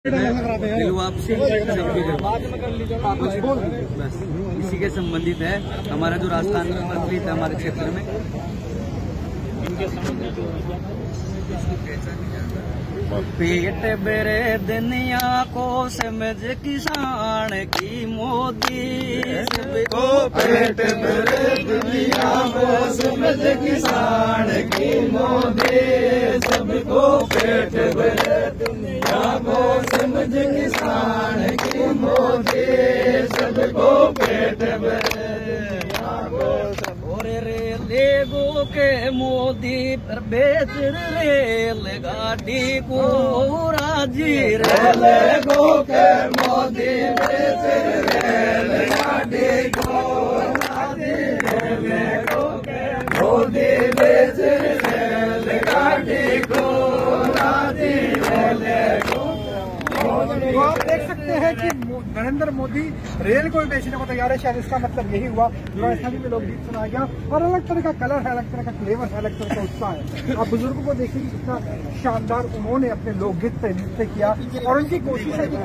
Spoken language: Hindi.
वापसी इसी के संबंधित है। हमारा जो राजस्थान में प्रचलित है हमारे क्षेत्र में। पेट बेरे दुनिया को समझ किसान की मोदी सबको पेट बेरे दुनिया को समझ किसान की मोदी सबको पेट बेरे को समझ किसान की मोदी सबको पेट बेरे और रेले गो के मोदी पर बेच रेल गाड़ी को राज़ी रेल गो के मोदी बेच रेल गाड़ी। तो आप देख सकते हैं कि नरेंद्र मोदी रेल को भी बेचने को तैयार है। शायद इसका मतलब यही हुआ। राजस्थानी में लोग गीत सुनाया गया और अलग तरह का कलर है, अलग तरह का फ्लेवर है, अलग तरह का उत्साह है। आप बुज़ुर्गों को देखिए कितना शानदार उन्होंने अपने लोकगीत से नृत्य किया और उनकी कोशिश है को